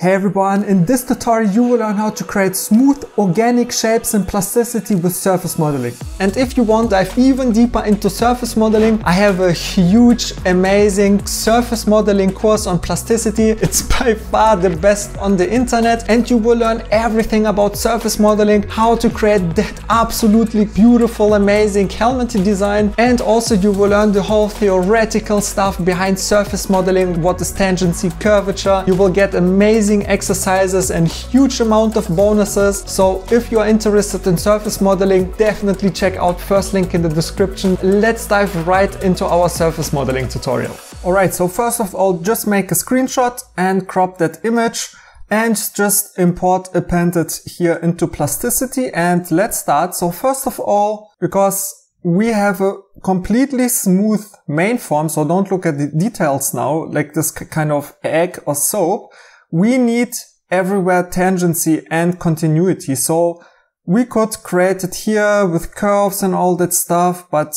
Hey everyone, in this tutorial you will learn how to create smooth organic shapes and plasticity with surface modeling. And if you want to dive even deeper into surface modeling, I have a huge, amazing surface modeling course on plasticity. It's by far the best on the internet and you will learn everything about surface modeling, how to create that absolutely beautiful, amazing helmet design and also you will learn the whole theoretical stuff behind surface modeling, what is tangency, curvature. You will get amazing amazing exercises and huge amount of bonuses. So if you are interested in surface modeling, definitely check out first link in the description. Let's dive right into our surface modeling tutorial. Alright, so first of all, just make a screenshot and crop that image and just import append it here into plasticity and let's start. So first of all, because we have a completely smooth main form, so don't look at the details now, like this kind of egg or soap we need everywhere tangency and continuity. So we could create it here with curves and all that stuff, but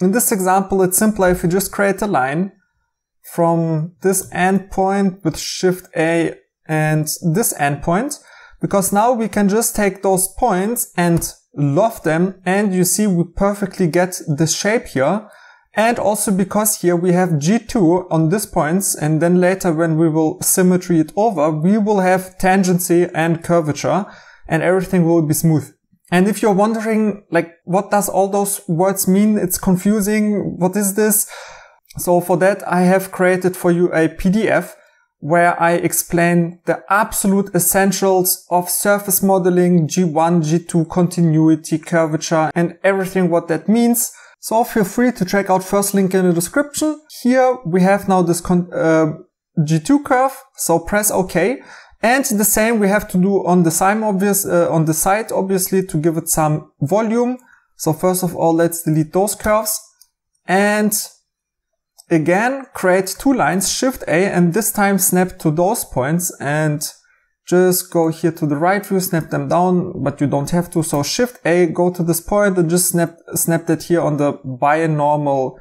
in this example, it's simpler if you just create a line from this endpoint with shift A and this endpoint, because now we can just take those points and loft them and you see we perfectly get the shape here and also because here we have G2 on this points and then later when we will symmetry it over, we will have tangency and curvature and everything will be smooth. And if you're wondering, like, what does all those words mean? It's confusing. What is this? So for that, I have created for you a PDF where I explain the absolute essentials of surface modeling, G1, G2, continuity, curvature, and everything what that means. So feel free to check out first link in the description. Here we have now this uh, G2 curve. So press OK. And the same we have to do on the side, obvious, uh, on the side, obviously, to give it some volume. So first of all, let's delete those curves. And again, create two lines, Shift A, and this time snap to those points. And just go here to the right view, snap them down, but you don't have to. So shift A, go to this point and just snap, snap that here on the binormal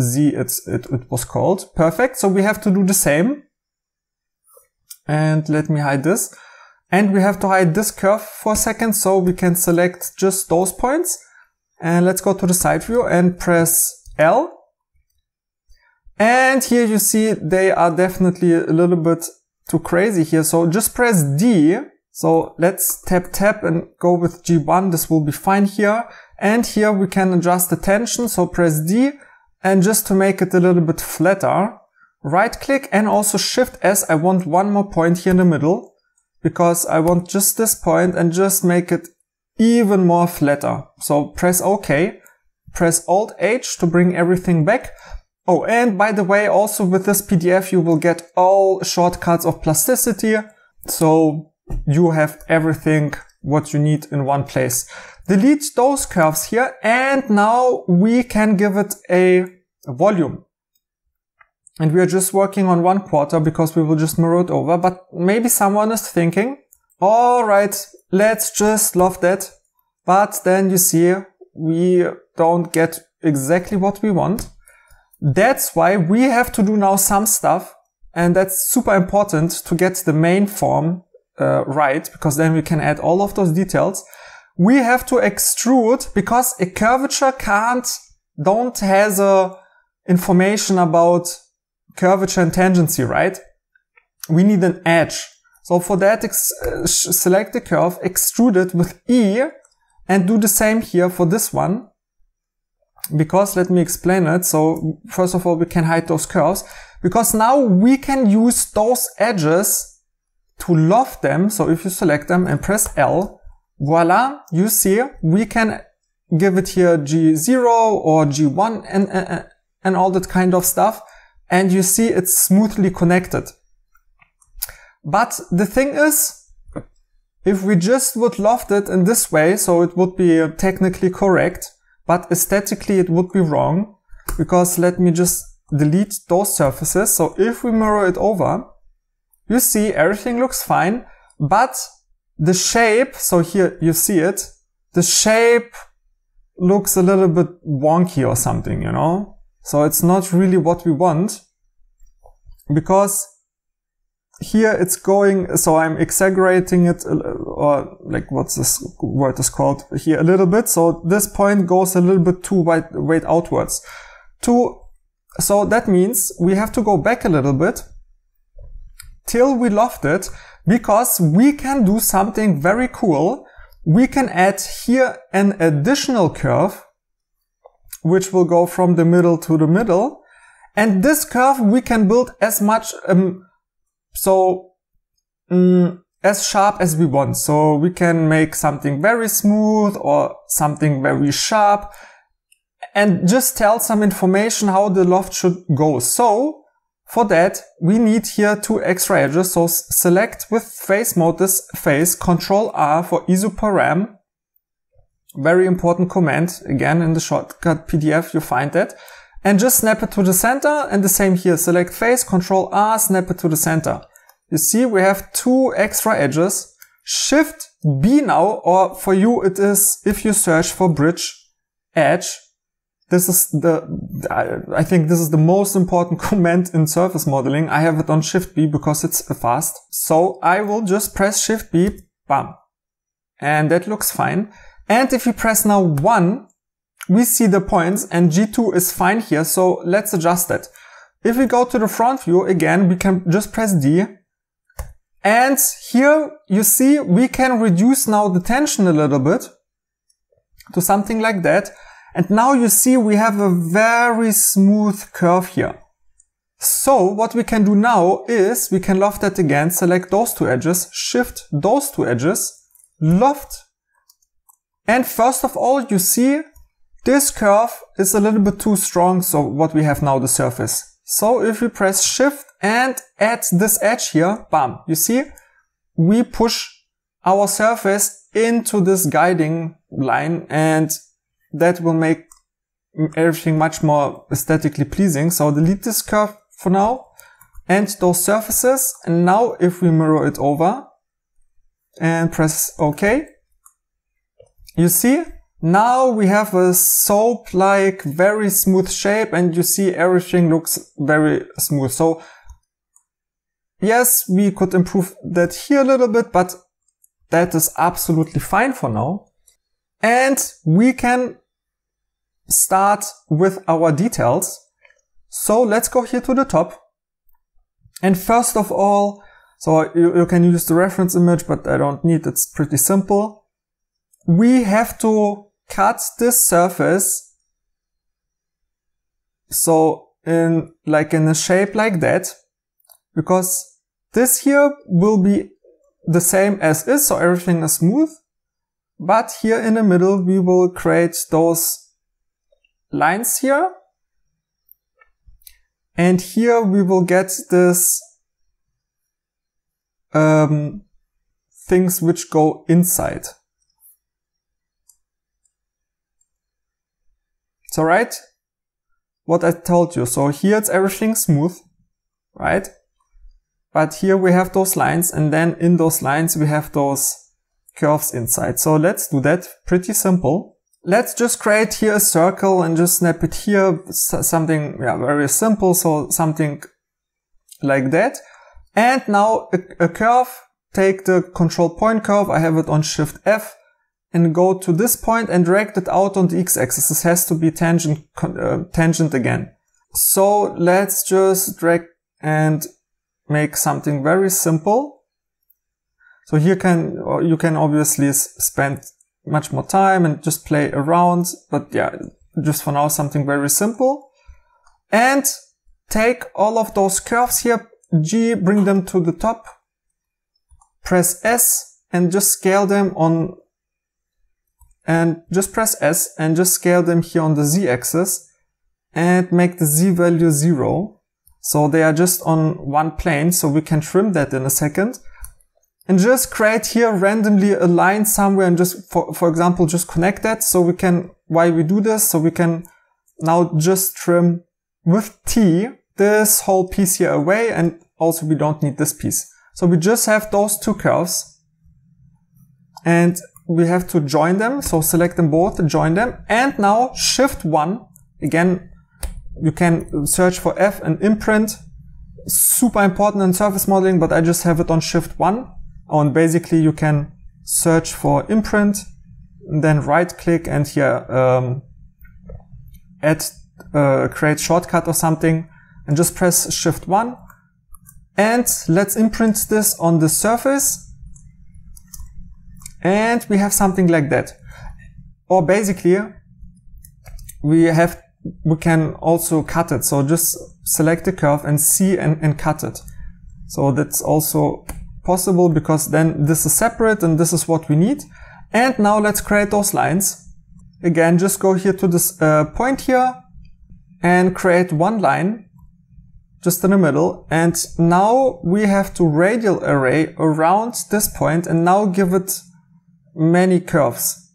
Z it's, it, it was called. Perfect. So we have to do the same. And let me hide this. And we have to hide this curve for a second so we can select just those points. And let's go to the side view and press L. And here you see they are definitely a little bit too crazy here. So just press D. So let's tap tap and go with G1. This will be fine here. And here we can adjust the tension. So press D and just to make it a little bit flatter, right click and also shift S. I want one more point here in the middle because I want just this point and just make it even more flatter. So press OK, press Alt H to bring everything back. Oh, and by the way, also with this PDF, you will get all shortcuts of plasticity. So you have everything what you need in one place. Delete those curves here. And now we can give it a volume. And we are just working on one quarter because we will just mirror it over. But maybe someone is thinking, all right, let's just loft that. But then you see we don't get exactly what we want. That's why we have to do now some stuff and that's super important to get the main form uh, right because then we can add all of those details. We have to extrude because a curvature can't, don't has a information about curvature and tangency, right? We need an edge. So for that, uh, select the curve, extrude it with E and do the same here for this one because let me explain it. So first of all, we can hide those curves because now we can use those edges to loft them. So if you select them and press L, voila, you see we can give it here G0 or G1 and, and, and all that kind of stuff. And you see it's smoothly connected. But the thing is, if we just would loft it in this way, so it would be technically correct, but aesthetically it would be wrong because let me just delete those surfaces. So if we mirror it over, you see everything looks fine, but the shape, so here you see it, the shape looks a little bit wonky or something, you know? So it's not really what we want because here it's going, so I'm exaggerating it, or like what's this word is called here a little bit. So this point goes a little bit too wide, weight outwards. To, so that means we have to go back a little bit till we loft it because we can do something very cool. We can add here an additional curve, which will go from the middle to the middle. And this curve we can build as much, um, so um, as sharp as we want. So we can make something very smooth or something very sharp and just tell some information how the loft should go. So for that, we need here two extra edges. So select with face mode this face, control R for isoparam. Very important command. Again, in the shortcut PDF, you find that. And just snap it to the center and the same here. Select face, control R, snap it to the center. You see, we have two extra edges. Shift B now, or for you it is, if you search for bridge, edge, this is the, I think this is the most important command in surface modeling. I have it on Shift B because it's fast. So I will just press Shift B, bam. And that looks fine. And if you press now one, we see the points and G2 is fine here. So let's adjust that. If we go to the front view again, we can just press D. And here you see we can reduce now the tension a little bit to something like that. And now you see we have a very smooth curve here. So what we can do now is we can loft that again, select those two edges, shift those two edges, loft. And first of all, you see this curve is a little bit too strong. So what we have now, the surface. So if we press shift and add this edge here, bam, you see, we push our surface into this guiding line and that will make everything much more aesthetically pleasing. So delete this curve for now and those surfaces. And now if we mirror it over and press OK, you see now we have a soap-like very smooth shape and you see everything looks very smooth. So yes, we could improve that here a little bit, but that is absolutely fine for now. And we can start with our details. So let's go here to the top. And first of all, so you, you can use the reference image, but I don't need, it's pretty simple. We have to cut this surface. So in like in a shape like that, because this here will be the same as is. So everything is smooth. But here in the middle, we will create those lines here. And here we will get this um, things which go inside. So right, what I told you. So here it's everything smooth, right? But here we have those lines and then in those lines we have those curves inside. So let's do that pretty simple. Let's just create here a circle and just snap it here. Something yeah, very simple. So something like that. And now a, a curve, take the control point curve. I have it on shift F and go to this point and drag it out on the x-axis. This has to be tangent, uh, tangent again. So let's just drag and make something very simple. So here can, you can obviously spend much more time and just play around. But yeah, just for now, something very simple. And take all of those curves here, G, bring them to the top, press S and just scale them on and just press S and just scale them here on the Z axis and make the Z value zero. So they are just on one plane. So we can trim that in a second and just create here randomly a line somewhere and just, for, for example, just connect that. So we can, why we do this? So we can now just trim with T this whole piece here away. And also we don't need this piece. So we just have those two curves and we have to join them. So select them both, join them. And now shift one. Again, you can search for F and imprint super important in surface modeling, but I just have it on shift one. And basically you can search for imprint, and then right click and here, um, add, uh, create shortcut or something and just press shift one. And let's imprint this on the surface. And we have something like that. Or basically, we have, we can also cut it. So just select the curve and see and, and cut it. So that's also possible because then this is separate and this is what we need. And now let's create those lines. Again, just go here to this uh, point here and create one line just in the middle. And now we have to radial array around this point and now give it many curves.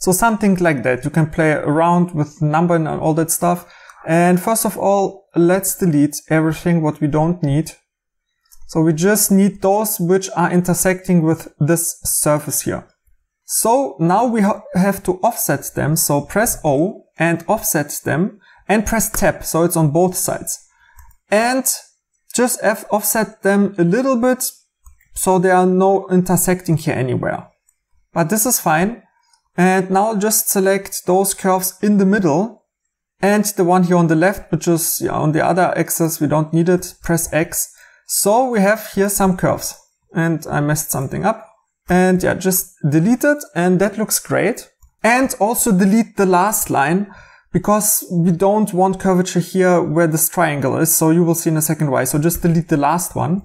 So something like that. You can play around with number and all that stuff. And first of all, let's delete everything what we don't need. So we just need those which are intersecting with this surface here. So now we ha have to offset them. So press O and offset them and press tab. So it's on both sides and just F offset them a little bit. So there are no intersecting here anywhere, but this is fine. And now just select those curves in the middle and the one here on the left, which is on the other axis, we don't need it, press X. So we have here some curves and I messed something up and yeah, just delete it and that looks great. And also delete the last line because we don't want curvature here where this triangle is. So you will see in a second why. So just delete the last one.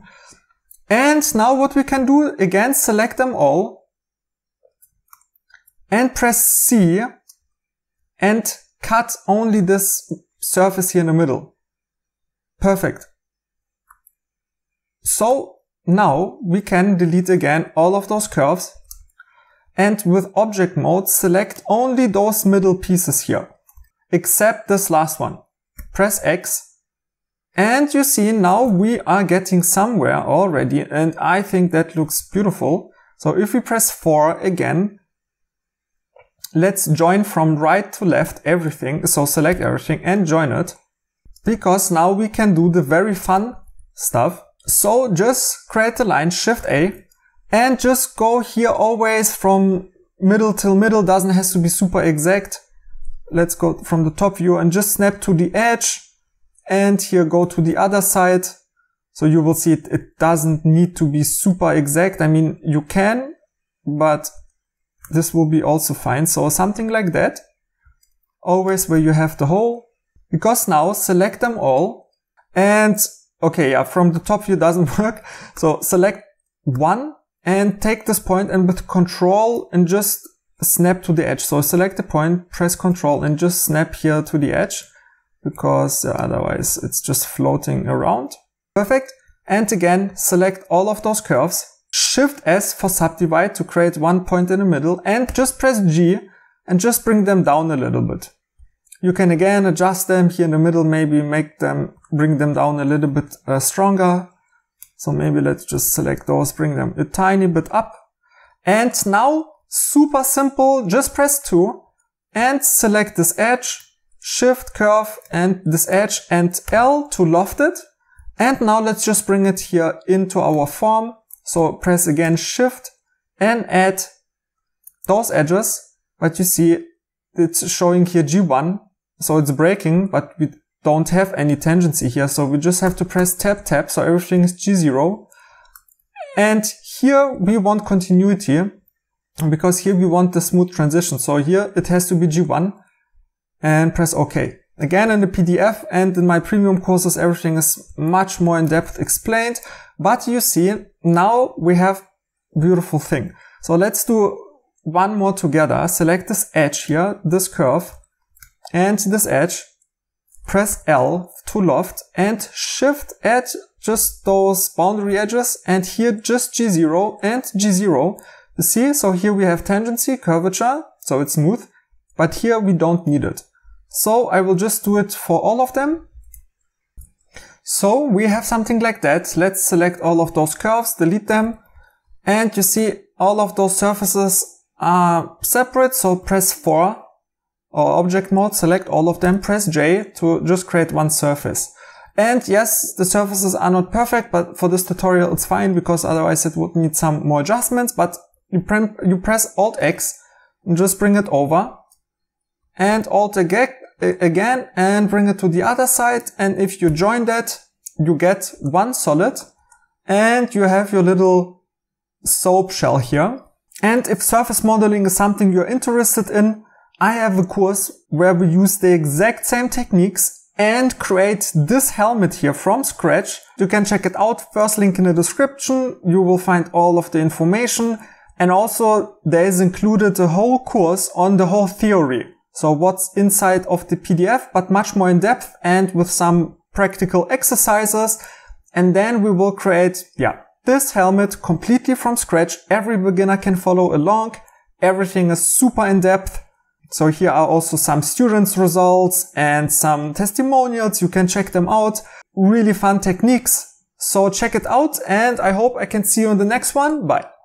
And now what we can do again, select them all and press C and cut only this surface here in the middle. Perfect. So now we can delete again all of those curves and with object mode select only those middle pieces here except this last one. Press X and you see now we are getting somewhere already and I think that looks beautiful. So if we press 4 again let's join from right to left everything. So select everything and join it because now we can do the very fun stuff. So just create a line, shift A and just go here always from middle till middle doesn't has to be super exact. Let's go from the top view and just snap to the edge and here go to the other side. So you will see it, it doesn't need to be super exact. I mean, you can, but this will be also fine. So something like that. Always where you have the hole. Because now select them all. And okay, yeah, from the top view doesn't work. So select one and take this point and with control and just snap to the edge. So select the point, press control and just snap here to the edge because uh, otherwise it's just floating around. Perfect. And again, select all of those curves Shift S for subdivide to create one point in the middle and just press G and just bring them down a little bit. You can again adjust them here in the middle, maybe make them, bring them down a little bit uh, stronger. So maybe let's just select those, bring them a tiny bit up. And now, super simple, just press 2 and select this edge, shift curve and this edge and L to loft it. And now let's just bring it here into our form so press again shift and add those edges. But you see it's showing here G1. So it's breaking, but we don't have any tangency here. So we just have to press tab tab. So everything is G0. And here we want continuity because here we want the smooth transition. So here it has to be G1 and press OK. Again, in the PDF and in my premium courses, everything is much more in depth explained. But you see, now we have beautiful thing. So let's do one more together. Select this edge here, this curve and this edge. Press L to loft and shift add just those boundary edges and here just G0 and G0. You see, so here we have tangency, curvature, so it's smooth, but here we don't need it. So I will just do it for all of them. So we have something like that. Let's select all of those curves, delete them. And you see all of those surfaces are separate. So press 4 or object mode, select all of them, press J to just create one surface. And yes, the surfaces are not perfect, but for this tutorial it's fine because otherwise it would need some more adjustments. But you, pre you press Alt X and just bring it over and Alt again and bring it to the other side. And if you join that, you get one solid and you have your little soap shell here. And if surface modeling is something you're interested in, I have a course where we use the exact same techniques and create this helmet here from scratch. You can check it out. First link in the description. You will find all of the information. And also there is included a whole course on the whole theory. So what's inside of the PDF, but much more in depth and with some practical exercises. And then we will create, yeah, this helmet completely from scratch. Every beginner can follow along. Everything is super in depth. So here are also some students results and some testimonials. You can check them out. Really fun techniques. So check it out and I hope I can see you in the next one. Bye.